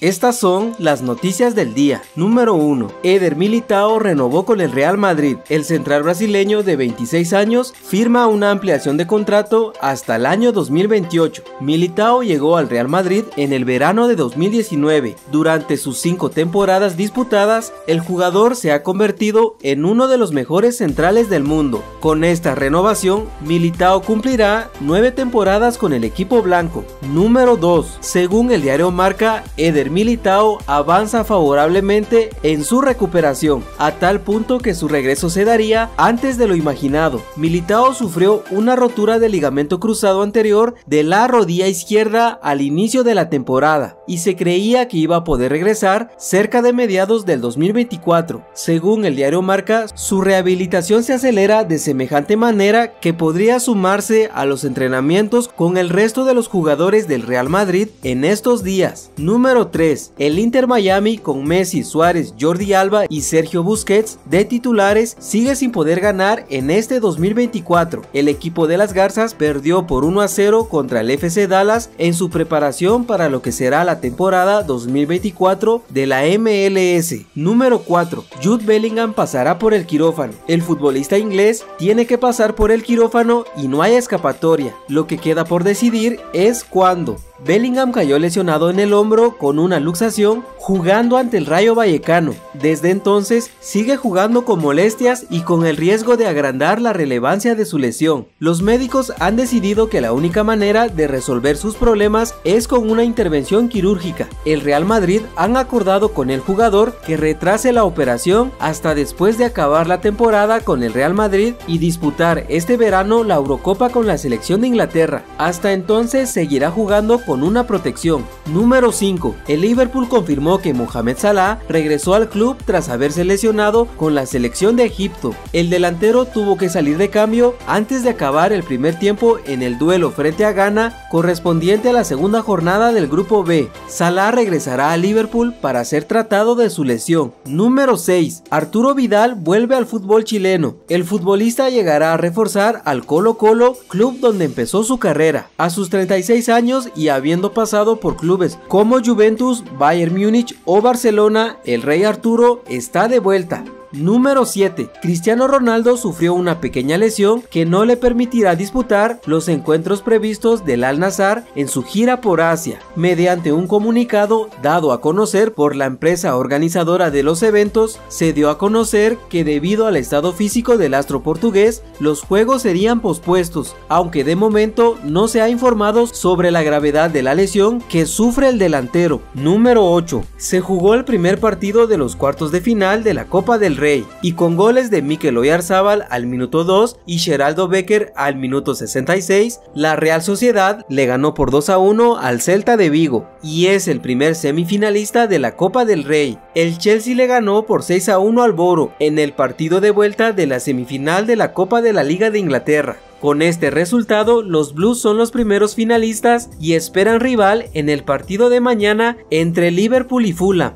Estas son las noticias del día. Número 1. Eder Militao renovó con el Real Madrid. El central brasileño de 26 años firma una ampliación de contrato hasta el año 2028. Militao llegó al Real Madrid en el verano de 2019. Durante sus cinco temporadas disputadas, el jugador se ha convertido en uno de los mejores centrales del mundo. Con esta renovación, Militao cumplirá nueve temporadas con el equipo blanco. Número 2. Según el diario Marca, Eder Militao avanza favorablemente en su recuperación, a tal punto que su regreso se daría antes de lo imaginado. Militao sufrió una rotura del ligamento cruzado anterior de la rodilla izquierda al inicio de la temporada y se creía que iba a poder regresar cerca de mediados del 2024. Según el diario Marca, su rehabilitación se acelera de semejante manera que podría sumarse a los entrenamientos con el resto de los jugadores del Real Madrid en estos días. Número 3 el Inter Miami con Messi, Suárez, Jordi Alba y Sergio Busquets de titulares sigue sin poder ganar en este 2024. El equipo de las Garzas perdió por 1 a 0 contra el FC Dallas en su preparación para lo que será la temporada 2024 de la MLS. Número 4. Jude Bellingham pasará por el quirófano. El futbolista inglés tiene que pasar por el quirófano y no hay escapatoria. Lo que queda por decidir es cuándo. Bellingham cayó lesionado en el hombro con una luxación jugando ante el Rayo Vallecano. Desde entonces sigue jugando con molestias y con el riesgo de agrandar la relevancia de su lesión. Los médicos han decidido que la única manera de resolver sus problemas es con una intervención quirúrgica. El Real Madrid han acordado con el jugador que retrase la operación hasta después de acabar la temporada con el Real Madrid y disputar este verano la Eurocopa con la selección de Inglaterra. Hasta entonces seguirá jugando con una protección. Número 5. El Liverpool confirmó que Mohamed Salah regresó al club tras haberse lesionado con la selección de Egipto. El delantero tuvo que salir de cambio antes de acabar el primer tiempo en el duelo frente a Ghana correspondiente a la segunda jornada del grupo B. Salah regresará a Liverpool para ser tratado de su lesión. Número 6. Arturo Vidal vuelve al fútbol chileno. El futbolista llegará a reforzar al Colo Colo, club donde empezó su carrera. A sus 36 años y habiendo pasado por clubes como Juventus, Bayern Múnich o Barcelona, el Rey Arturo está de vuelta. Número 7. Cristiano Ronaldo sufrió una pequeña lesión que no le permitirá disputar los encuentros previstos del Al Nazar en su gira por Asia. Mediante un comunicado dado a conocer por la empresa organizadora de los eventos, se dio a conocer que debido al estado físico del astro portugués, los juegos serían pospuestos, aunque de momento no se ha informado sobre la gravedad de la lesión que sufre el delantero. Número 8. Se jugó el primer partido de los cuartos de final de la Copa del Rey, y con goles de Mikel Oyarzábal al minuto 2 y Geraldo Becker al minuto 66, la Real Sociedad le ganó por 2 a 1 al Celta de Vigo y es el primer semifinalista de la Copa del Rey. El Chelsea le ganó por 6 a 1 al Boro en el partido de vuelta de la semifinal de la Copa de la Liga de Inglaterra. Con este resultado, los Blues son los primeros finalistas y esperan rival en el partido de mañana entre Liverpool y Fulham.